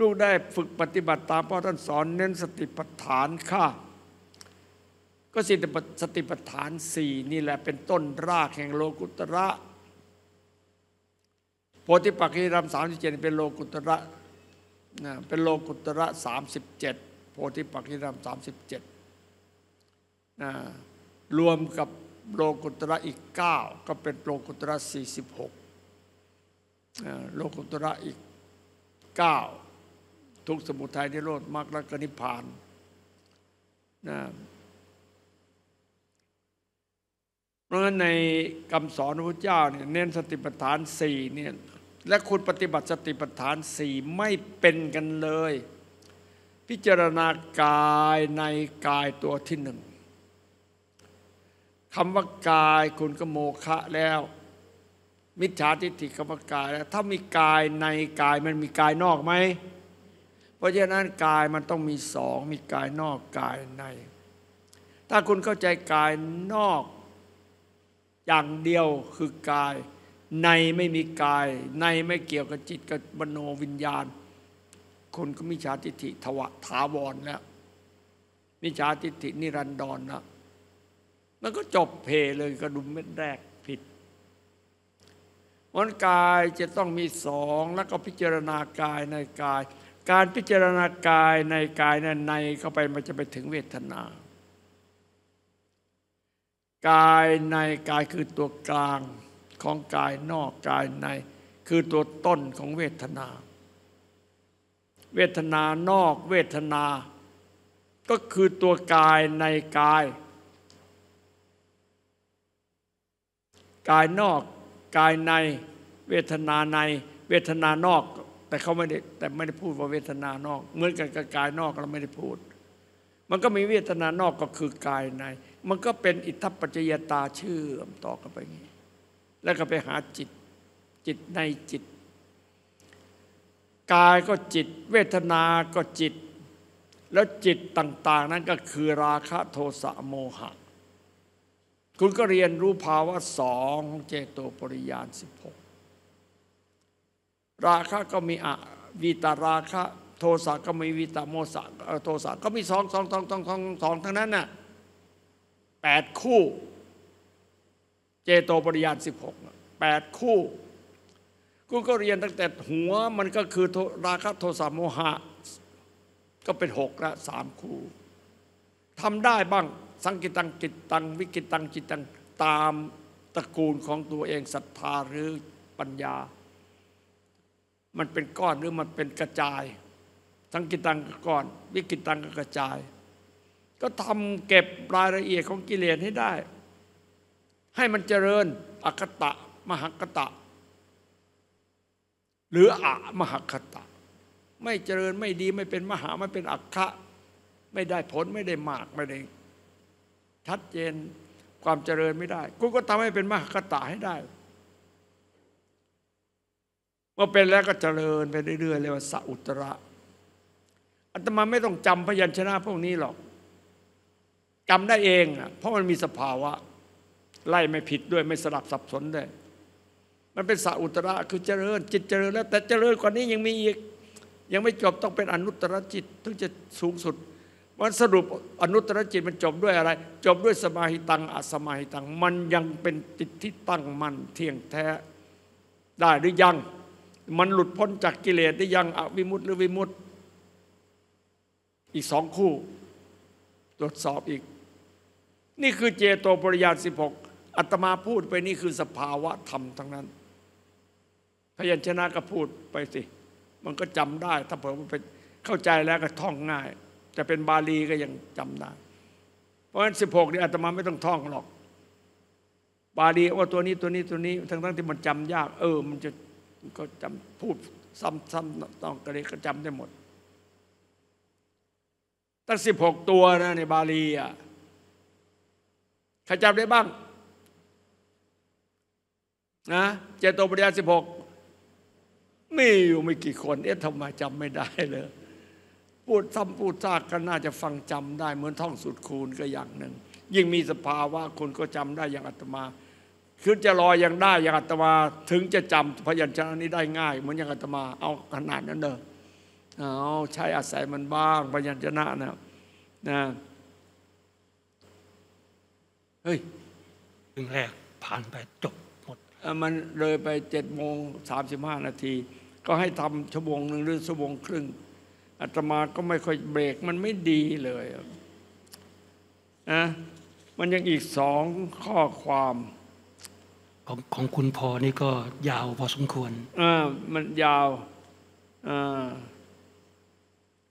ลูกได้ฝึกปฏิบัติตามพ่อท่านสอนเน้นสติปัฏฐานข้าก็สติปัฏสติปัฏฐานสี่นี่แหละเป็นต้นรากแห่งโลกุตระโพธิปักขิรามสามสิบเจ็ดเป็นโลกุตระนะเป็นโลกุตระสามสิบเจ็ดโพธิปักขิรามสามสิบเจ็ดนะรวมกับโลกุตระอีกเก้าก็เป็นโลกุตระสี่สิบหกโลกุตระอีกเก้า ทุกสมุทัยนิโรธมรรคและกนิพพานนะเพราะฉะนั้นในคำสอนพระพุทธเจ้าเนี่ยเน้นสติปัฏฐานสี่เนี่ยและคุณปฏิบัติสติปัฏฐานสี่ไม่เป็นกันเลย พิจารณากายในกายตัวที่หนึ่งคำว่ากายคุณก็โมฆะแล้ว มิจฉาทิฏฐิคำว่ากายแล้ว ถ้ามีกายในกายมันมีกายนอกไหม ราะฉะนั้นกายมันต้องมีสองมีกายนอกกายใน ถ้าคุณเข้าใจกายนอก อย่างเดียวคือกาย ในไม่มีกาย ในไม่เกี่ยวกับจิตกับมโนวิญญาณ คนก็มิจฉาทิฏฐิทวะถาวรแล้วมิจฉาทิฏฐินิรันดรนะมันก็จบเพเลยกระดุมเม็ดแรกผิดวันกายจะต้องมีสองแล้วก็พิจารณากายในกาย การพิจารณากายในกายในในเข้าไปมันจะไปถึงเวทนากายในกายคือตัวกลางของกายนอกกายใน คือตัวต้นของเวทนา เวทนานอกเวทนา ก็คือตัวกายในกาย กายนอกกายใน เวทนาใน เวทนานอก แต่เขาไม่ได้แต่ไม่ได้พูดว่าเวทนานอก เหมือนกันกับกายนอกเราไม่ได้พูด มันก็มีเวทนานอกก็คือกายใน มันก็เป็นอิทธปัจจยตาเชื่อมต่อกันไปงี้แล้วก็ไปหาจิตจิตในจิต กายก็จิต เวทนาก็จิต แล้วจิตต่าง ๆ นั้นก็คือราคะโทสะโมหะ คุณก็เรียนรู้ภาวะสองของเจโตปริยานสิบหก ราคะก็มีอะวิตาราคะ โทสะก็มีวิตาโมสะโทสะก็มีสองสองสองสองสองสองทั้งนั้นน่ะแปดคู่ เจโตปริยานสิบหกแปดคู่กูก็เรียนตั้งแต่หัวมันก็คือราคะโทสะโมหะ ก็เป็นหกละสามคู่ทำได้บ้างสังกิตังกิตตังวิกิตังจิตตังตามตระกูลของตัวเองศรัทธาหรือปัญญา มันเป็นก้อนหรือมันเป็นกระจายสังกิตังกก้อน วิกิตังก็กระจาย ก็ทำเก็บรายละเอียดของกิเลสให้ได้ ให้มันเจริญอคตะ มหคตะ หรืออะมหคตะ ไม่เจริญไม่ดีไม่เป็นมหาไม่เป็นอัคคะไม่ได้ผลไม่ได้มากไม่ได้ชัดเจนความเจริญไม่ได้ กูก็ทำให้เป็นมหคตะให้ได้ เมื่อเป็นแล้วก็เจริญไปเรื่อยๆเลยว่าสัอุตระอัตมาไม่ต้องจำพยัญชนะพวกนี้หรอกจำได้เองอะเพราะมันมีสภาวะ ไล่ไม่ผิดด้วยไม่สลับสับสนด้วยมันเป็นสัอุตระคือเจริญ จิตเจริญแล้ว แต่เจริญกว่านี้ยังมีอีกยังไม่จบต้องเป็นอนุตตรจิต ถึงจะสูงสุดมันสรุปอนุตตรจิตมันจบด้วยอะไร จบด้วยสมาหิตังอสมาหิตัง มันยังเป็นจิตที่ตั้งมั่นเที่ยงแท้ได้หรือยัง มันหลุดพ้นจากกิเลสได้ยังอวิมุตติหรือวิมุตติอีกสองคู่ ตรวจสอบอีก นี่คือเจโตปริยานสิบหกอัตมาพูดไปนี่คือสภาวะธรรมทั้งนั้น พยัญชนะก็พูดไปสิ มันก็จำได้ ถ้าเผื่อมันไปเข้าใจแล้วก็ท่องง่าย จะเป็นบาลีก็ยังจำได้ เพราะฉะนั้นสิบหกนี่อาตมาไม่ต้องท่องหรอก บาลีว่าตัวนี้ตัวนี้ตัวนี้ ทั้งทั้งที่มันจำยาก เออ มันจะ ก็จำพูดซ้ำๆต้องกระเดก็จำได้หมดตั้งสิบหกตัวนะในบาลีอะใครจำได้บ้างนะเจโตปริยาสิบหกมีอยู่ไม่กี่คน เอ๊ะทำไมจำไม่ได้เลยพูดซ้ำพูดซากก็น่าจะฟังจำได้ เหมือนท่องสุดคูณก็อย่างหนึ่งยิ่งมีสภาวะคนก็จำได้อย่างอาตมา คือจะลอยยังได้อย่างอาตมาถึงจะจำพยัญชนะนี้ได้ง่าย เหมือนอย่างอาตมาเอาขนาดนั้นเนอะเอาใช้อาศัยมันบ้างพยัญชนะนะนะเฮ้ยครึ่งแรกผ่านไปจบหมดเอ่อมันเลยไปเจ็ดโมงสามสิบห้านาที ก็ให้ทำชั่วโมงหนึ่งหรือชั่วโมงครึ่งอาตมาก็ไม่ค่อยเบรกมันไม่ดีเลยนะมันยังอีกสองข้อความ ของของคุณพอนี่ก็ยาวพอสมควรอ่ามันยาวอ่า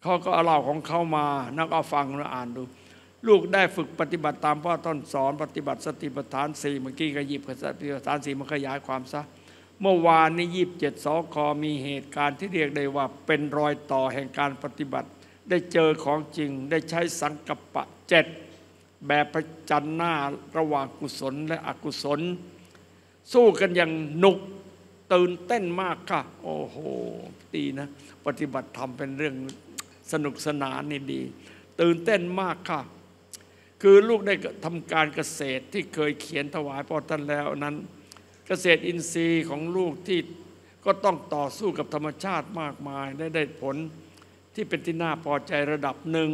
เขาก็เอาเล่าของเขามานักเอาฟังแล้วอ่านดู ลูกได้ฝึกปฏิบัติตามพ่อต้นสอนปฏิบัติสติปัฏฐานสี่เมื่อกี้ก็หยิบสติปัฏฐานสี่มาขยายความซะเมื่อวานนี้ยีิบเจ็ดสคมีเหตุการณ์ที่เรียกได้ว่าเป็นรอยต่อแห่งการปฏิบัติ ได้เจอของจริง ได้ใช้สังกัปปะเจ็ดแบบประจันหน้าระหว่างกุศลและอกุศล สู้กันอย่างหนุกตื่นเต้นมากค่ะ โอ้โหดีนะ ปฏิบัติธรรมเป็นเรื่องสนุกสนานนี่ดี ตื่นเต้นมากค่ะ คือลูกได้ทำการเกษตรที่เคยเขียนถวายพ่อท่านแล้วนั้น เกษตรอินทรีย์ของลูกที่ก็ต้องต่อสู้กับธรรมชาติมากมายได้ได้ผลที่เป็นที่น่าพอใจระดับหนึ่ง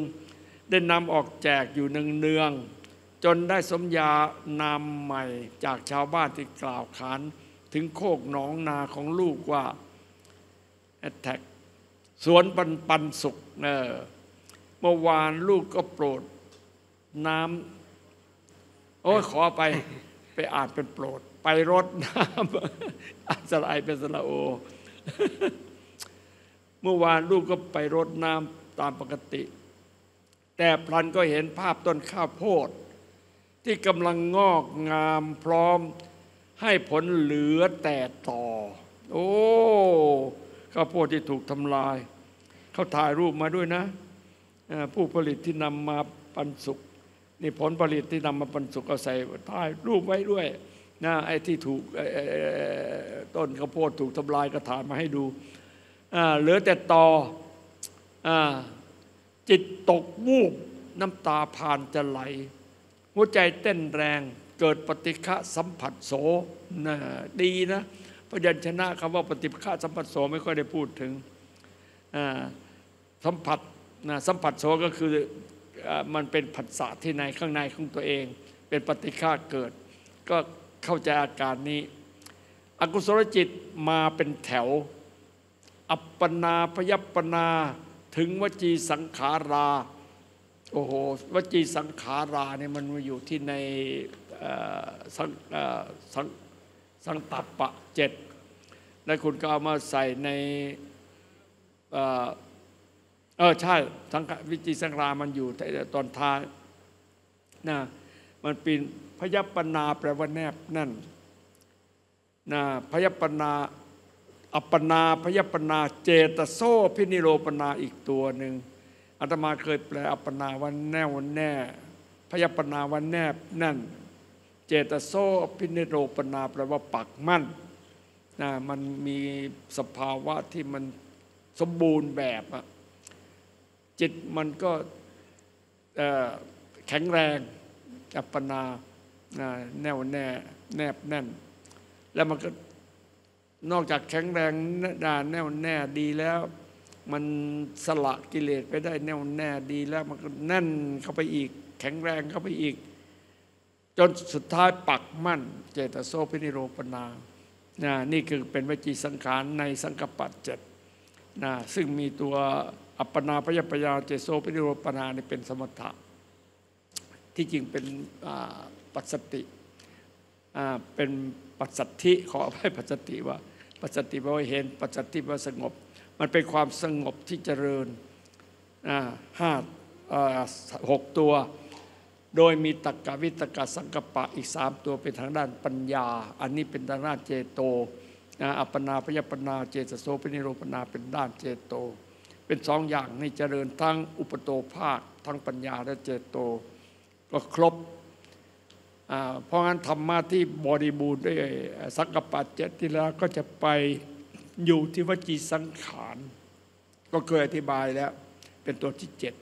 ได้นำออกแจกอยู่เนืองๆ จนได้สมญานามใหม่จากชาวบ้านที่กล่าวขานถึงโคกหนองนาของลูกว่าแอตแทกสวนปันปันสุขเออเมื่อวานลูกก็โปรดน้ำโอ้ยขอไปไปอ่านเป็นโปรด ไปรดน้ำอ่านสลายเป็นสระโอ เมื่อวานลูกก็ไปรดน้ำตามปกติ แต่พลันก็เห็นภาพต้นข้าวโพด ที่กำลังงอกงามพร้อม ให้ผลเหลือแต่ต่อ โอ้ข้าวโพดที่ถูกทำลาย เขาถ่ายรูปมาด้วยนะ ผู้ผลิตที่นำมาปันสุกนี่ผลผลิตที่นำมาปันสุกก็ใส่ถ่ายรูปไว้ด้วยนะไอ้ที่ถูกต้นข้าวโพดถูกทำลายก็ถ่ายมาให้ดูเหลือแต่ตออจิตตกวูบน้ำตาผ่านจะไหล หัวใจเต้นแรงเกิดปฏิฆะสัมผัสโสนะดีนะพยัญชนะคำว่าปฏิฆะสัมผัสโสไม่ค่อยได้พูดถึงสัมผัสนะสัมผัสโสก็คืออมันเป็นผัสสะที่ในข้างในของตัวเอง เป็นปฏิฆะเกิด ก็เข้าใจอาการนี้ อกุศลจิตมาเป็นแถว อัปปนาพยัปปนาถึงวจีสังขารา โอ้โหวจีสังขาราเนี่ยมันมาอยู่ที่ในสังสังสังตัปปะเจ็ดแล้วคุณก็เอามาใส่ในเออใช่สังวิจีสังรามันอยู่ตอนท้ายนะมันเป็นพยปนาแปลว่าแนบนั่นนะพยปนาอัปปนาพยปนาเจตโซพินิโรปนาอีกตัวหนึ่ง อาตมาเคยแปลอัปปนาวันแน่วันแน่ พยปนาวันแนบนั่น เจตโซพินิโรปนาแปลว่าปักมั่นนะมันมีสภาวะที่มันสมบูรณ์แบบอะจิตมันก็แข็งแรงอัปปนาแน่วแน่แนบแน่น แล้วมันก็นอกจากแข็งแรงดานแน่วแน่ดีแล้ว มันสละกิเลสไปได้แน่วแน่ดีแล้วมันก็แน่นเข้าไปอีก แข็งแรงเข้าไปอีก จนสุดท้ายปักมั่น เจตโสพินิโรปนานะนี่คือเป็นวจีสังขารในสังกปปะเจ็ดนะซึ่งมีตัวอัปปนาพยปยาเจโสพินิโรปนานี่เป็นสมถะ ที่จริงเป็นปัสสติเป็นปัจสัทธิขออภัยปัจสติว่าปัจสติแปลว่าเห็นปัจสัทธิแปลว่าสงบ มันเป็นความสงบที่เจริญห้าหกตัว โดยมีตักกวิตกะสังกปะอีกสามตัวเป็นทางด้านปัญญา อันนี้เป็นทางด้านเจโตอัปปนาพยปนาเจตโสปนิโรปนาเป็นด้านเจโต เป็นสองอย่างในเจริญทั้งอุปโตภาคทั้งปัญญาและเจโต ก็ครบเพราะงั้นธรรมะที่บริบูรณ์ด้วยสังกปะเจ็ดที่แล้วก็จะไป อยู่ที่วจีสังขาร ก็เคยอธิบายแล้ว เป็นตัวที่เจ็ด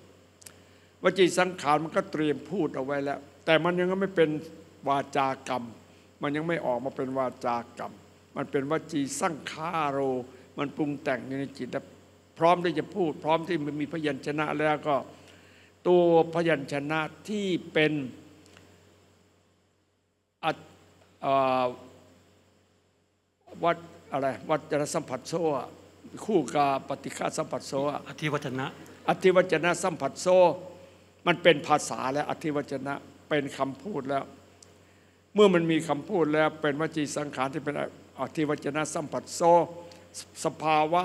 วจีสังขารมันก็เตรียมพูดเอาไว้แล้ว แต่มันยังไม่เป็นวาจากรรม มันยังไม่ออกมาเป็นวาจากรรม มันเป็นวจีสังขาโร มันปรุงแต่งอยู่ในจิตและพร้อมที่จะพูด พร้อมที่มันมีพยัญชนะแล้วก็ ตัวพยัญชนะที่เป็นวัด อะไรวัจรสัมผัสโซอะคู่กับปฏิฆาสัมผัสโซอะอธิวัจนะ อธิวัจนะสัมผัสโซ มันเป็นภาษาแล้วอธิวัจนะเป็นคำพูดแล้ว เมื่อมันมีคำพูดแล้วเป็นวจีสังขารที่เป็นอธิวัจนะสัมผัสโซ สภาวะ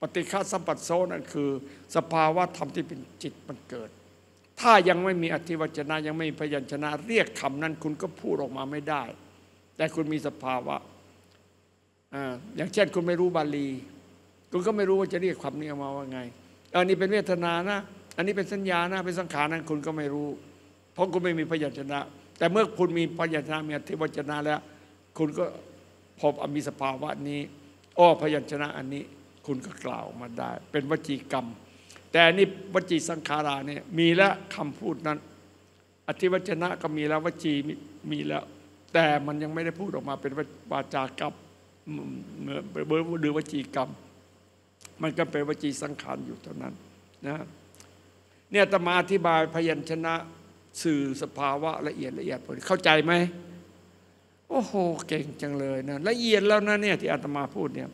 ปฏิฆาสัมผัสโซนั่นคือ สภาวะธรรมที่เป็นจิตมันเกิด ถ้ายังไม่มีอธิวัจนะยังไม่มีพยัญชนะ เรียกคำนั้นคุณก็พูดออกมาไม่ได้ แต่คุณมีสภาวะ อย่างเช่นคุณไม่รู้บาลี คุณก็ไม่รู้ว่าจะเรียกคำนี้ออกมาว่าไงอันนี้เป็นเวทนานะ อันนี้เป็นสัญญานะ เป็นสังขารนั้นคุณก็ไม่รู้ เพราะคุณไม่มีพยัญชนะ แต่เมื่อคุณมีพยัญชนะมีอธิวัจนะแล้ว คุณก็พบมีสภาวะนี้อ้อพยัญชนะอันนี้คุณก็กล่าวมาได้ เป็นวจีกรรม แต่อันนี่วจีสังขาราเนี่ยมีแล้วคำพูดนั้น อธิวัจนะก็มีแล้ววจีมีมีแล้ว แต่มันยังไม่ได้พูดออกมาเป็นวาจากรรม หมือเบอร์หรือวจีกรรม มันก็เป็นวจีสังขารอยู่เท่านั้นนะเนี่ยตมาอธิบายพยัญชนะสื่อสภาวะละเอียดละเอียดเข้าใจไหมโอ้โห เก่งจังเลยนะละเอียดแล้วนะเนี่ยที่อาตมาพูดเนี่ย